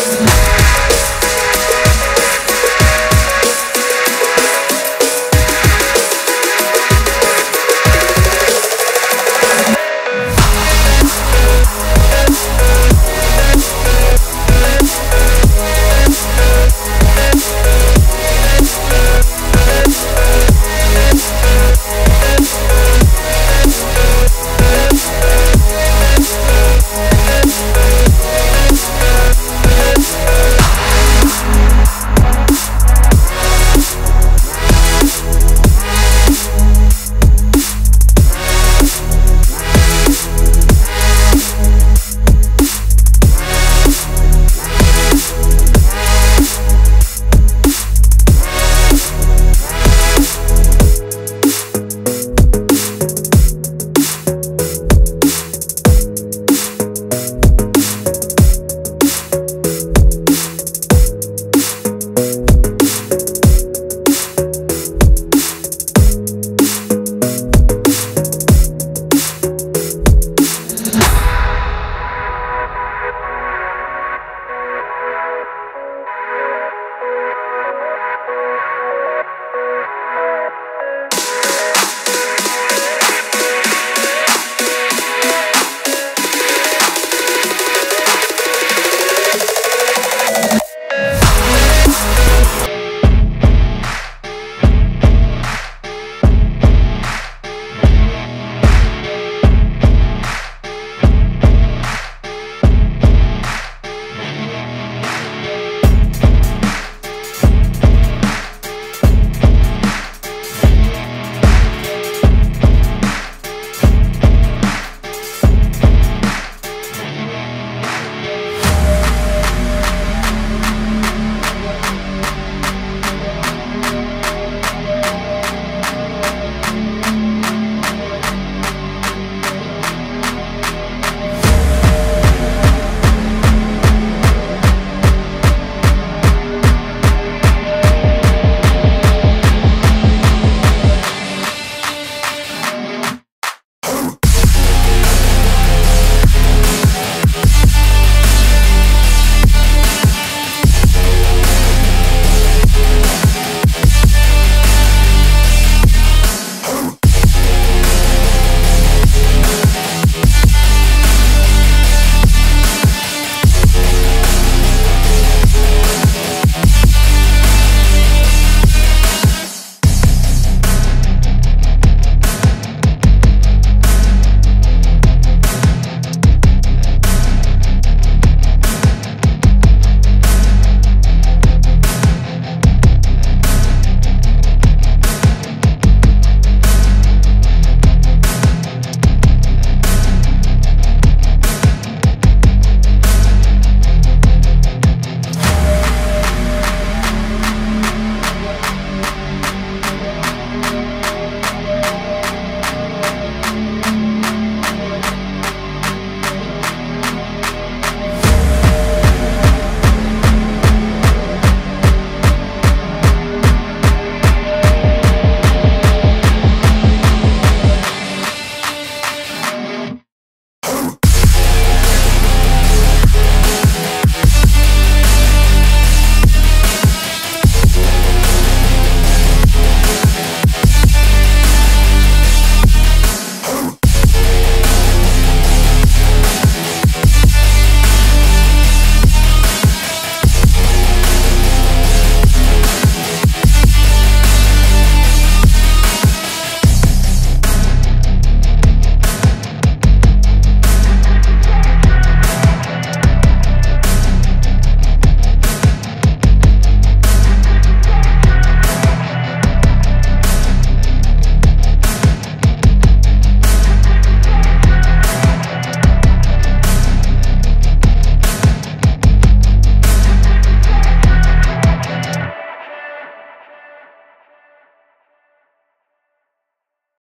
Peace.